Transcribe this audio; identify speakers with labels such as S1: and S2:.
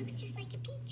S1: looks just like a peach.